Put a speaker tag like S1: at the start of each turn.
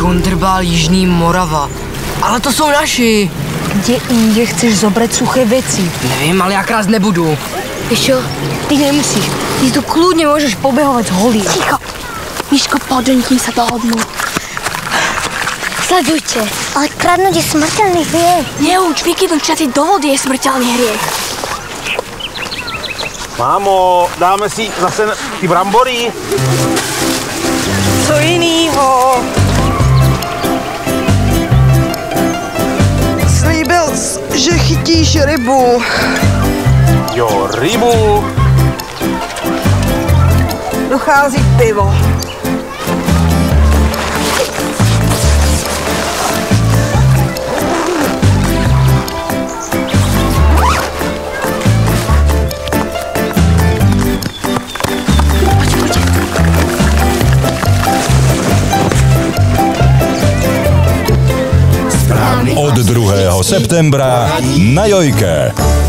S1: Šundrbál Jižní Morava. Ale to jsou naši.
S2: Kde jinde chceš zobrať suché veci?
S1: Nevím, ale já krást nebudu.
S2: Čo, ty nemusíš. Ty tu kľudne môžeš pobehovať holý.
S3: Ticho. Miško, poď, oni kým sa dohodnú.
S2: Sledujte.
S3: Ale kradnúť je smrteľný hriech.
S2: Neuč, vykydnúť čaty do vody je smrteľný hriech.
S4: Mámo, dáme si zase ty brambory?
S5: Chytíš rybu.
S4: Jo, rybu.
S5: Dochází pivo.
S6: Od 2. septembra na Jojke.